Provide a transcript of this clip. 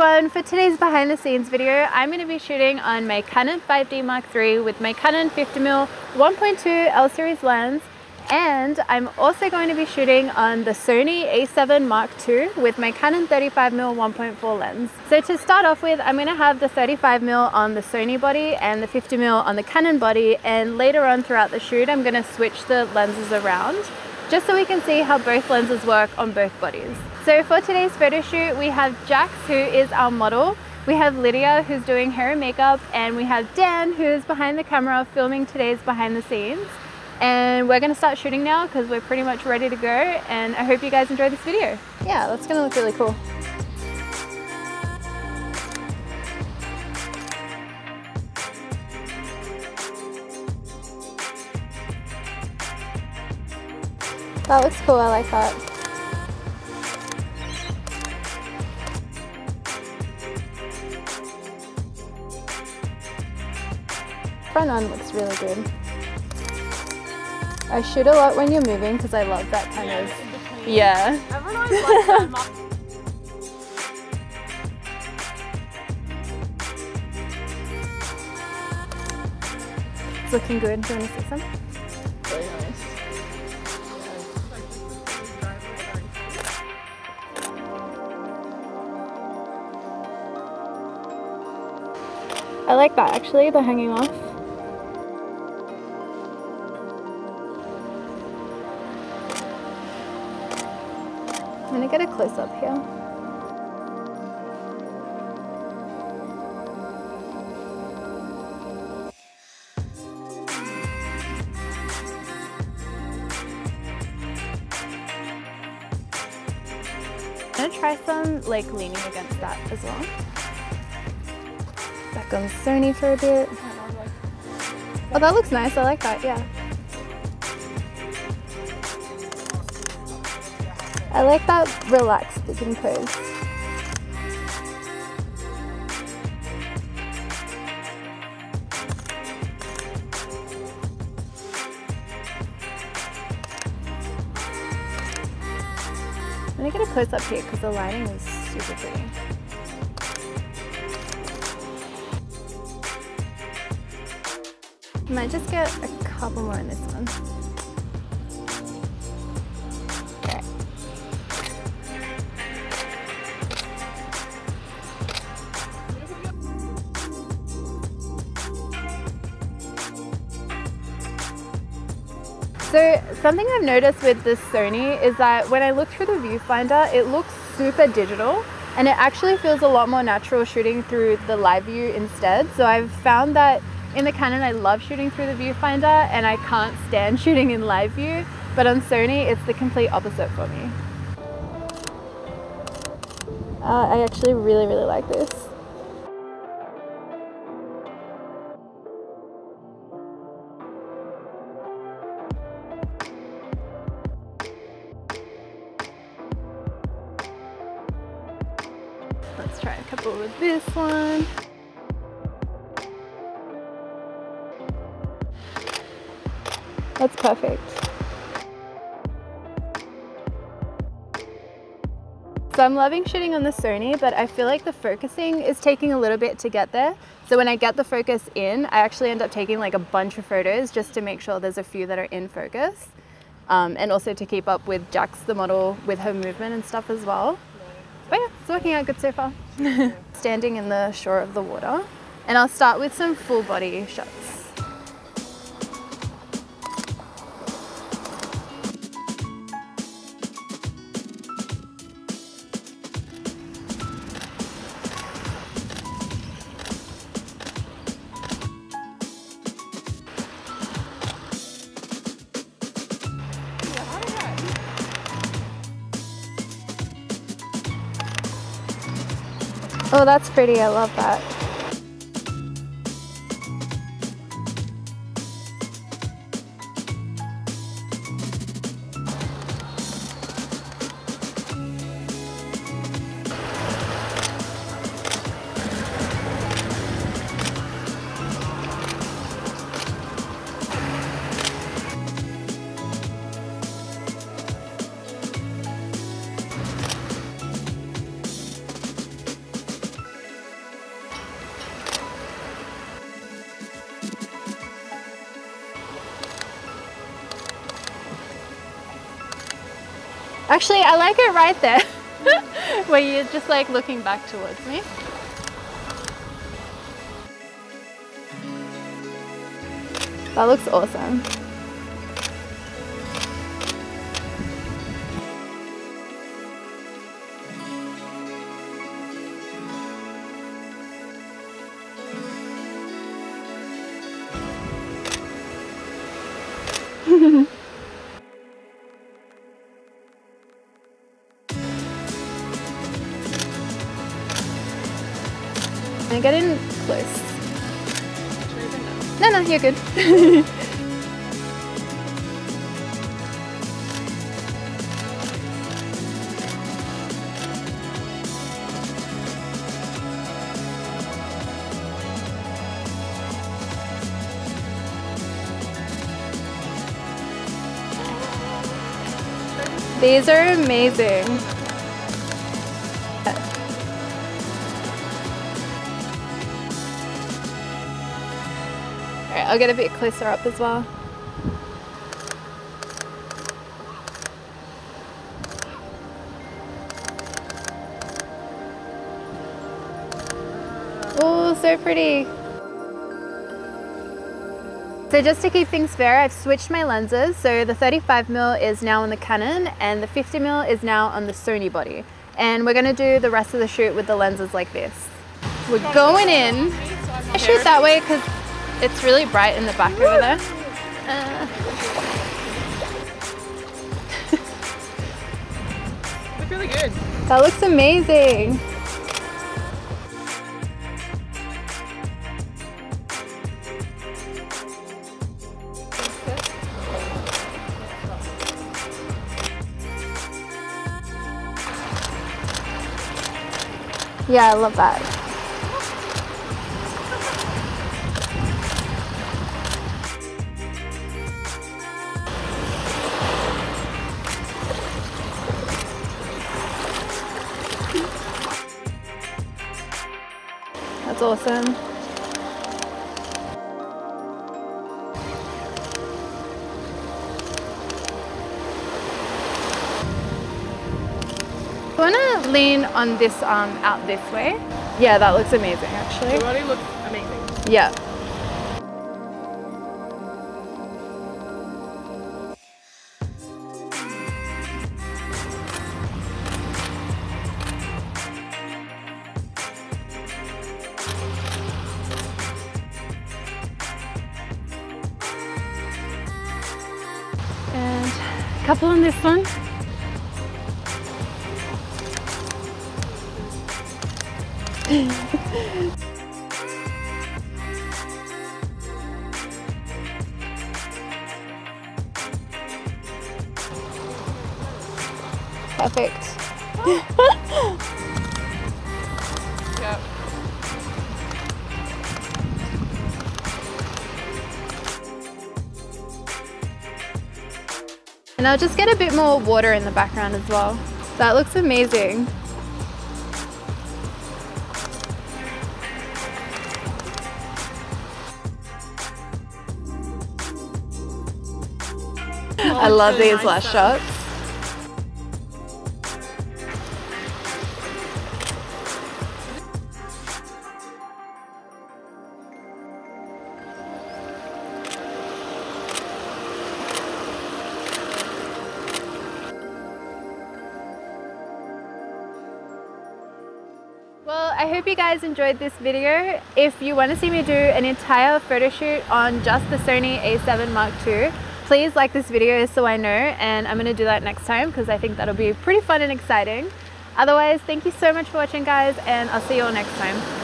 everyone, for today's behind the scenes video, I'm going to be shooting on my Canon 5D Mark III with my Canon 50mm 1.2 L-series lens and I'm also going to be shooting on the Sony a7 Mark II with my Canon 35mm 1.4 lens. So to start off with, I'm going to have the 35mm on the Sony body and the 50mm on the Canon body and later on throughout the shoot I'm going to switch the lenses around just so we can see how both lenses work on both bodies. So for today's photo shoot, we have Jax, who is our model. We have Lidija, who's doing hair and makeup, and we have Dan, who's behind the camera filming today's behind the scenes. And we're gonna start shooting now because we're pretty much ready to go, and I hope you guys enjoy this video. Yeah, that's gonna look really cool. That looks cool, I like that. Front on looks really good. I shoot a lot when you're moving because I love that kind yeah, of, yeah. Everyone likes that. It's looking good. Do you want to see some? Very nice. I like that actually, the hanging off. Get a close up here. I'm gonna try some like leaning against that as well. Back on Sony for a bit. Oh, that looks nice. I like that, yeah. I like that relaxed looking pose. I'm gonna get a close up here because the lighting is super pretty. Might just get a couple more in this one. So something I've noticed with this Sony is that when I look through the viewfinder, it looks super digital and it actually feels a lot more natural shooting through the live view instead. So I've found that in the Canon, I love shooting through the viewfinder and I can't stand shooting in live view, but on Sony, it's the complete opposite for me. Uh, I actually really, really like this. Try a couple with this one. That's perfect. So I'm loving shooting on the Sony, but I feel like the focusing is taking a little bit to get there. So when I get the focus in, I actually end up taking like a bunch of photos just to make sure there's a few that are in focus. Um, and also to keep up with Jax, the model, with her movement and stuff as well. But yeah, it's working out good so far. Standing in the shore of the water. And I'll start with some full body shots. Oh, that's pretty. I love that. Actually, I like it right there. where you're just like looking back towards me. That looks awesome. and get in close. No, no, you're good. These are amazing. I'll get a bit closer up as well. Oh, so pretty. So just to keep things fair, I've switched my lenses. So the 35mm is now on the Canon and the 50mm is now on the Sony body. And we're gonna do the rest of the shoot with the lenses like this. We're going in. I shoot that way because it's really bright in the back over there. Uh. Look really good. That looks amazing. Yeah, I love that. That's awesome. I want to lean on this arm out this way. Yeah, that looks amazing actually. Your body looks amazing. Yeah. Couple on this one. Perfect. And I'll just get a bit more water in the background as well. That looks amazing. Oh, I love these nice last shots. I hope you guys enjoyed this video. If you want to see me do an entire photo shoot on just the Sony a7 Mark II, please like this video so I know and I'm going to do that next time because I think that'll be pretty fun and exciting. Otherwise, thank you so much for watching guys and I'll see you all next time.